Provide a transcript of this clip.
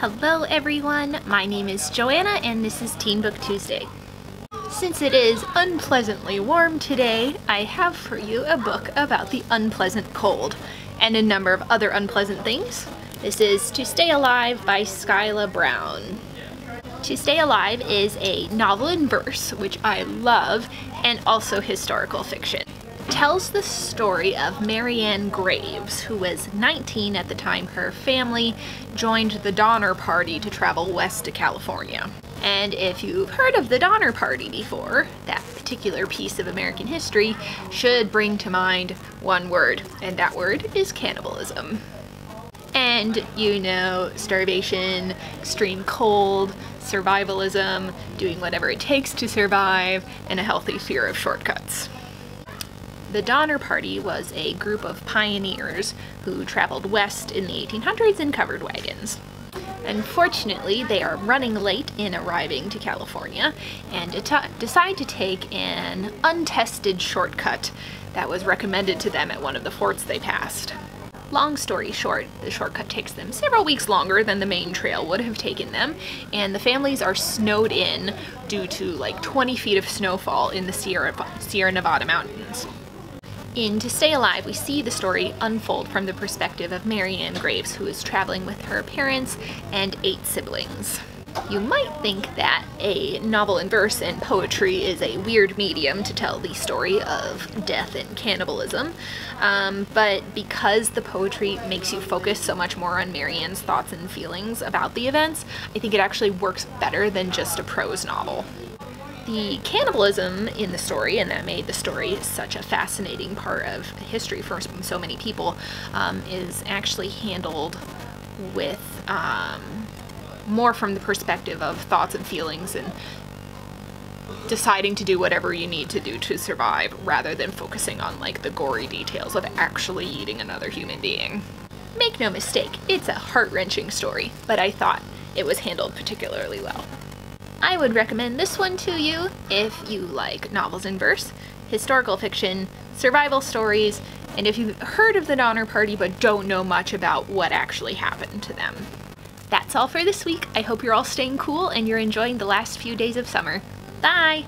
Hello everyone, my name is Joanna and this is Teen Book Tuesday. Since it is unpleasantly warm today, I have for you a book about the unpleasant cold and a number of other unpleasant things. This is To Stay Alive by Skila Brown. To Stay Alive is a novel in verse, which I love, and also historical fiction tells the story of Mary Ann Graves, who was 19 at the time her family joined the Donner Party to travel west to California. And if you've heard of the Donner Party before, that particular piece of American history should bring to mind one word, and that word is cannibalism. And you know, starvation, extreme cold, survivalism, doing whatever it takes to survive, and a healthy fear of shortcuts. The Donner Party was a group of pioneers who traveled west in the 1800s in covered wagons. Unfortunately, they are running late in arriving to California and decide to take an untested shortcut that was recommended to them at one of the forts they passed. Long story short, the shortcut takes them several weeks longer than the main trail would have taken them, and the families are snowed in due to like 20 feet of snowfall in the Sierra, Sierra Nevada mountains. In To Stay Alive, we see the story unfold from the perspective of Mary Ann Graves, who is traveling with her parents and eight siblings. You might think that a novel in verse and poetry is a weird medium to tell the story of death and cannibalism, um, but because the poetry makes you focus so much more on Mary Ann's thoughts and feelings about the events, I think it actually works better than just a prose novel the cannibalism in the story, and that made the story such a fascinating part of history for so many people, um, is actually handled with um, more from the perspective of thoughts and feelings and deciding to do whatever you need to do to survive rather than focusing on like the gory details of actually eating another human being. Make no mistake, it's a heart-wrenching story, but I thought it was handled particularly well. I would recommend this one to you if you like novels in verse, historical fiction, survival stories, and if you've heard of the Donner Party but don't know much about what actually happened to them. That's all for this week. I hope you're all staying cool and you're enjoying the last few days of summer. Bye!